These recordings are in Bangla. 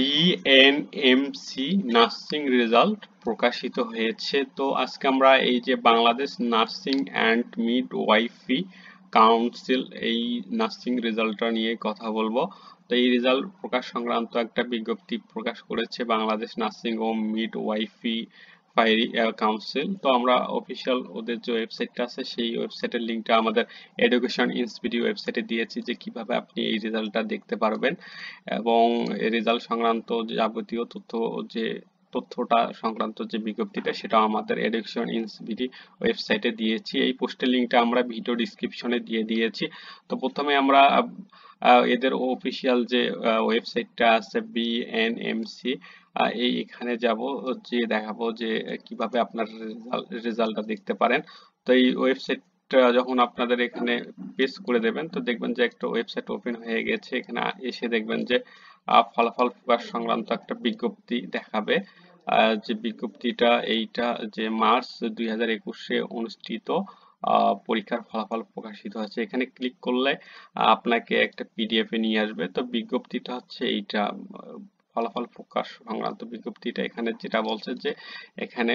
বিএনএমসি নার্সিং রেজাল্ট প্রকাশিত হয়েছে। তো আজকে আমরা এই যে Bangladesh nursing and midwifery council এই নার্সিং রেজাল্টটা নিয়ে কথা বলব। তো এই রেজাল্ট প্রকাশ সংক্রান্ত একটা বিজ্ঞপ্তি প্রকাশ করেছে বাংলাদেশ নার্সিং ও মিড ওয়াইফি ফায়ারি কাউন্সিল তো আমরা অফিসিয়াল ওদের যে ওয়েবসাইটটা আছে, সেই ওয়েবসাইটের লিঙ্কটা আমাদের এডুকেশন ইনস্টিটিউট ওয়েবসাইটে দিয়েছি যে কীভাবে আপনি এই রেজাল্টটা দেখতে পারবেন। এবং রেজাল্ট সংক্রান্ত যাবতীয় তথ্য যে তথ্যটা সংক্রান্ত যে বিজ্ঞপ্তিটা, সেটা আমাদের এডুকেশন ইনস্টিটিউট ওয়েবসাইটে দিয়েছি। এই পোস্টের লিঙ্কটা আমরা ভিডিও ডিসক্রিপশনে দিয়ে দিয়েছি। তো প্রথমে আমরা এদের অফিসিয়াল যে ওয়েবসাইটটা আছে বিএনএমসি এই এখানে যাব যে দেখাবো যে, কীভাবে আপনার রেজাল্টটা দেখতে পারেন। তো এই ওয়েবসাইট যখন আপনাদের এখানে পেস করে দেবেন, তো দেখবেন যে একটা ওয়েবসাইট ওপেন হয়ে গেছে। এখানে এসে দেখবেন যে ফলাফল প্রকাশ সংক্রান্ত একটা বিজ্ঞপ্তি দেখাবে। যে বিজ্ঞপ্তিটা, এইটা যে মার্চ দুই হাজার একুশে অনুষ্ঠিত। পরীক্ষার ফলাফল প্রকাশিত হচ্ছে। এখানে ক্লিক করলে আপনাকে একটা পিডিএফ এ নিয়ে আসবে। তো বিজ্ঞপ্তিটা হচ্ছে এইটা, ফলাফল প্রকাশ সংক্রান্ত বিজ্ঞপ্তিটা। এখানে যেটা বলছে যে এখানে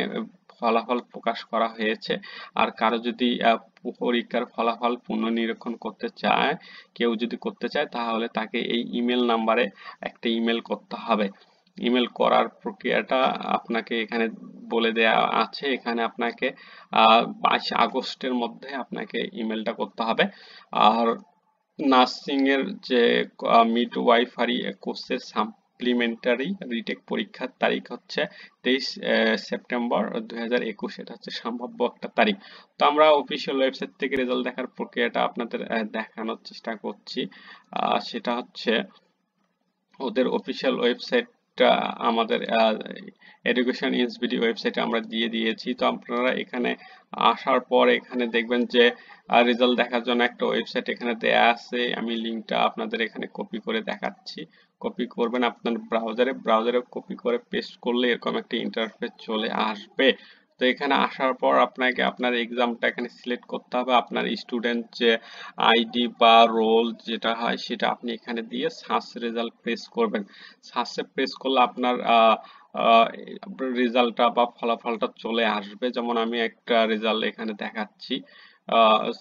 ফলাফল প্রকাশ করা হয়েছে। আর কারও যদি পরীক্ষার ফলাফল পুনর্নিরীক্ষণ করতে চায়, কেউ যদি করতে চায়, তাহলে তাকে এই ইমেল নাম্বারে একটা ইমেল করতে হবে। ইমেল করার প্রক্রিয়াটা আপনাকে এখানে বলে দেয়া আছে। এখানে আপনাকে বাইশ আগস্টের মধ্যে আপনাকে ইমেলটা করতে হবে। আর নার্সিং এর যে মিড ওয়াইফারি কোর্সের সাপ্লিমেন্টারি রিটেক পরীক্ষার তারিখ হচ্ছে তেইশ সেপ্টেম্বর দু হাজার একুশ। এটা হচ্ছে সম্ভাব্য একটা তারিখ। তো আমরা অফিসিয়াল ওয়েবসাইট থেকে রেজাল্ট দেখার প্রক্রিয়াটা আপনাদের দেখানোর চেষ্টা করছি। সেটা হচ্ছে ওদের অফিসিয়াল ওয়েবসাইট আমাদের এডুকেশন ইনস্টিটিউট ওয়েবসাইটে আমরা দিয়ে দিয়েছি। তো আপনারা এখানে আসার পর এখানে দেখবেন যে রেজাল্ট দেখার জন্য একটা ওয়েবসাইট এখানে দেয়া আছে। আমি লিঙ্কটা আপনাদের এখানে কপি করে দেখাচ্ছি। কপি করবেন আপনার ব্রাউজারে ব্রাউজারে কপি করে পেস্ট করলে এরকম একটা ইন্টারফেস চলে আসবে। তো এখানে আসার পর আপনাকে আপনার এক্সামটা এখানে সিলেক্ট করতে হবে। আপনার স্টুডেন্ট যে আইডি বা রোল যেটা হয় সেটা আপনি এখানে দিয়ে সার্চ রেজাল্ট প্রেস করবেন। সার্চে প্রেস করলে আপনার রেজাল্টটা বা ফলাফলটা চলে আসবে। যেমন আমি একটা রেজাল্ট এখানে দেখাচ্ছি।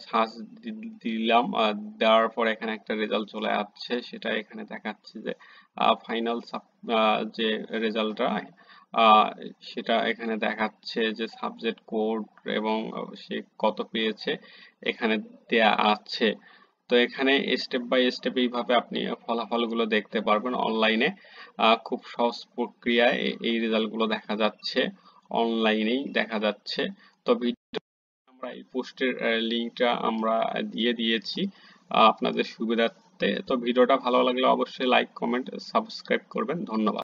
সার্চ দিলাম দেওয়ার পর এখানে একটা রেজাল্ট চলে আসছে। সেটা এখানে দেখাচ্ছি যে ফাইনাল যে রেজাল্টটা সেটা এখানে দেখাচ্ছে যে সাবজেক্ট কোড এবং সে কত পেয়েছে এখানে দেয়া আছে। তো এখানে স্টেপ বাই স্টেপ এইভাবে আপনি ফলাফলগুলো দেখতে পারবেন অনলাইনে খুব সহজ প্রক্রিয়ায় এই রেজাল্টগুলো দেখা যাচ্ছে অনলাইনেই দেখা যাচ্ছে। তো ভিডিও আমরা এই পোস্টের লিঙ্কটা আমরা দিয়ে দিয়েছি আপনাদের সুবিধার্থে। তো ভিডিওটা ভালো লাগলে অবশ্যই লাইক কমেন্ট সাবস্ক্রাইব করবেন। ধন্যবাদ।